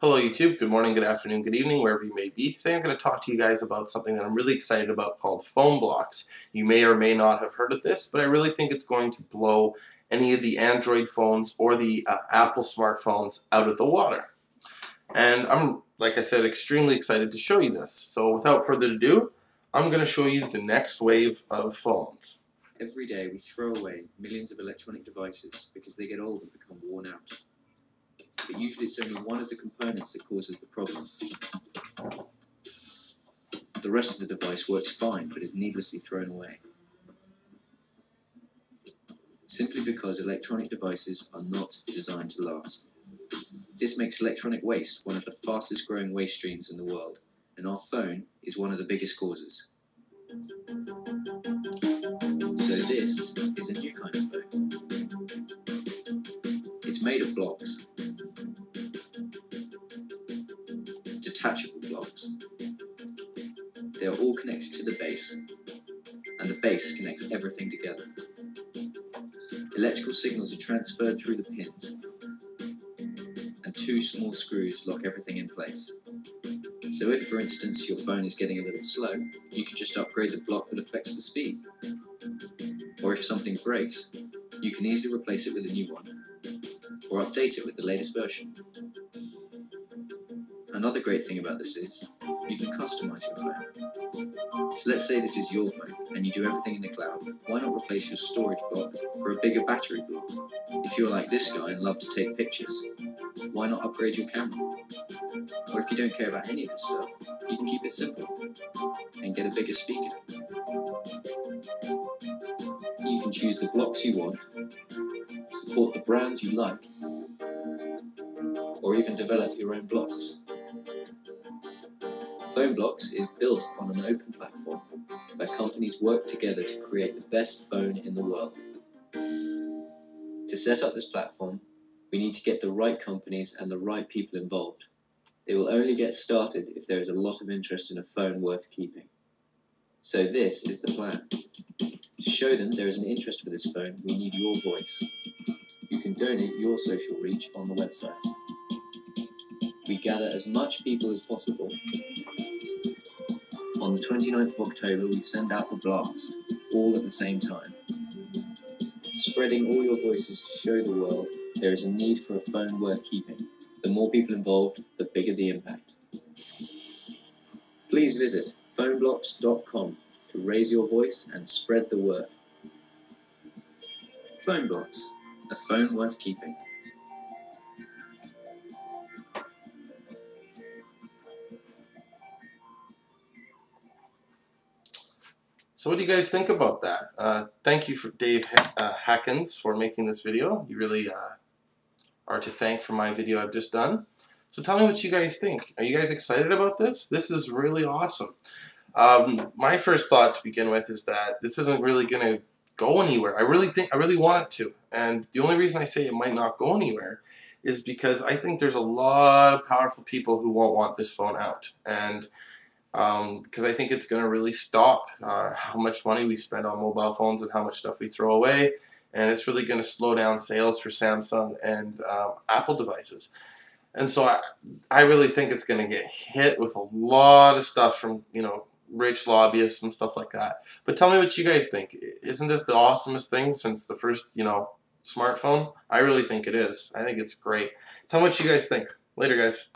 Hello YouTube, good morning, good afternoon, good evening, wherever you may be. Today I'm going to talk to you guys about something that I'm really excited about called Phonebloks. You may or may not have heard of this, but I really think it's going to blow any of the Android phones or the uh, Apple smartphones out of the water. And I'm, like I said, extremely excited to show you this. So without further ado, I'm going to show you the next wave of phones. Every day we throw away millions of electronic devices because they get old and become worn out but usually it's only one of the components that causes the problem. The rest of the device works fine, but is needlessly thrown away. Simply because electronic devices are not designed to last. This makes electronic waste one of the fastest growing waste streams in the world, and our phone is one of the biggest causes. So this is a new kind of detachable blocks. They are all connected to the base, and the base connects everything together. Electrical signals are transferred through the pins, and two small screws lock everything in place. So if, for instance, your phone is getting a little slow, you can just upgrade the block that affects the speed. Or if something breaks, you can easily replace it with a new one, or update it with the latest version. Another great thing about this is you can customize your phone. So let's say this is your phone and you do everything in the cloud. Why not replace your storage block for a bigger battery block? If you're like this guy and love to take pictures, why not upgrade your camera? Or if you don't care about any of this stuff, you can keep it simple and get a bigger speaker. You can choose the blocks you want, support the brands you like, or even develop your own blocks. Phonebloks is built on an open platform where companies work together to create the best phone in the world. To set up this platform, we need to get the right companies and the right people involved. It will only get started if there is a lot of interest in a phone worth keeping. So this is the plan. To show them there is an interest for this phone, we need your voice. You can donate your social reach on the website. We gather as much people as possible on the 29th of October, we send out the blast, all at the same time. Spreading all your voices to show the world there is a need for a phone worth keeping. The more people involved, the bigger the impact. Please visit phonebloks.com to raise your voice and spread the word. Phonebloks, a phone worth keeping. So what do you guys think about that? Uh, thank you for Dave uh, Hakkens for making this video. You really uh, are to thank for my video I've just done. So tell me what you guys think. Are you guys excited about this? This is really awesome. Um, my first thought to begin with is that this isn't really going to go anywhere. I really think I really want it to. And the only reason I say it might not go anywhere is because I think there's a lot of powerful people who won't want this phone out. And because um, I think it's going to really stop uh, how much money we spend on mobile phones and how much stuff we throw away. And it's really going to slow down sales for Samsung and um, Apple devices. And so I, I really think it's going to get hit with a lot of stuff from, you know, rich lobbyists and stuff like that. But tell me what you guys think. Isn't this the awesomest thing since the first, you know, smartphone? I really think it is. I think it's great. Tell me what you guys think. Later, guys.